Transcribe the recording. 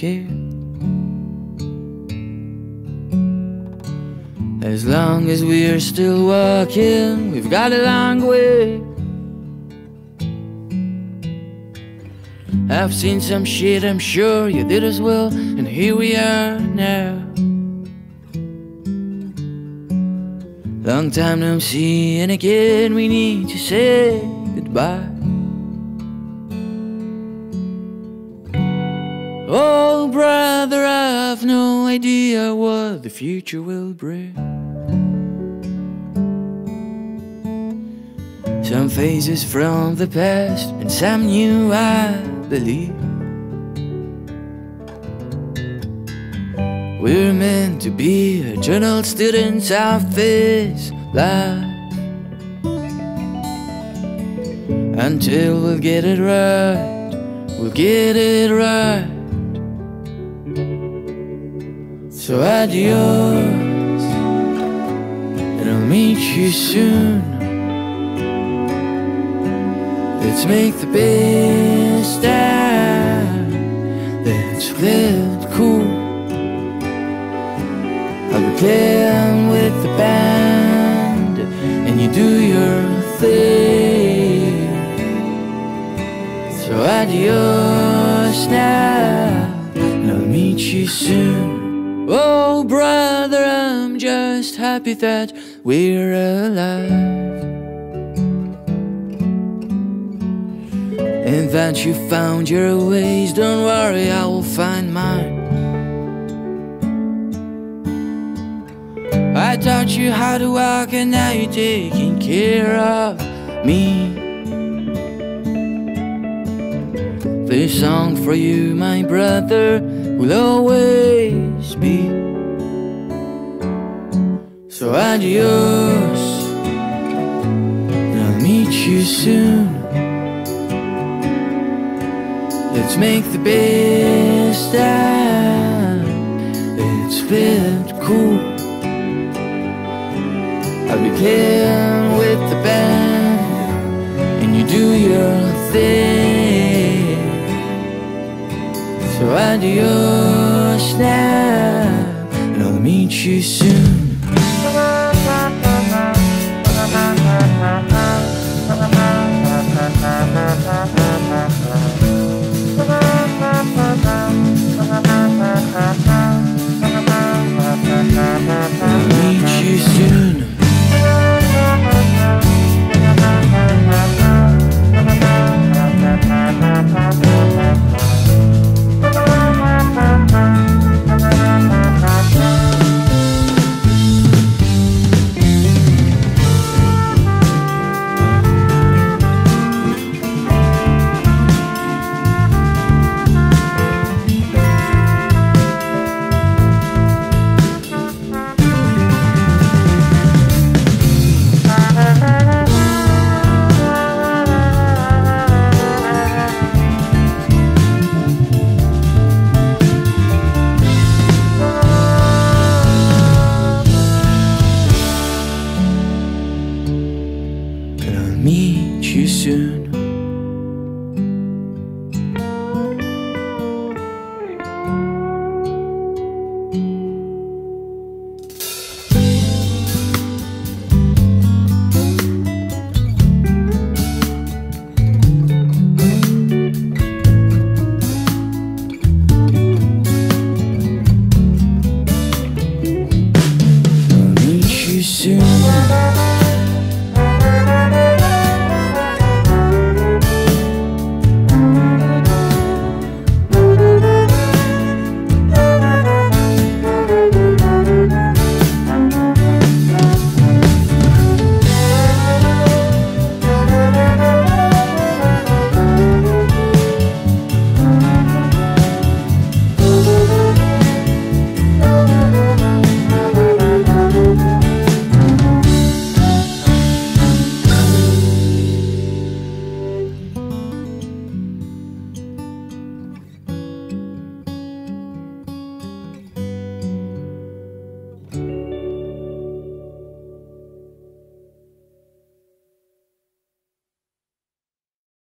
care As long as we are still walking We've got a long way. I've seen some shit I'm sure you did as well And here we are now. Long time no see and again we need to say goodbye. Oh, brother, I've no idea what the future will bring. Some phases from the past, and some new, I believe. We're meant to be eternal students of this life. Until we'll get it right, we'll get it right. So adios, and I'll meet you soon. Let's make the best out. Let's live cool. I'll be playing with the band, and you do your thing. So adios now, and I'll meet you soon. Oh, brother, I'm just happy that we're alive. And that you found your ways, don't worry, I will find mine. I taught you how to walk, and now you're taking care of me. This song for you, my brother, will always So adios, and I'll meet you soon. Let's make the best out. Live cool. I'll be playing with the band, and you do your thing. So adios now, and I'll meet you soon. Thank you. You soon.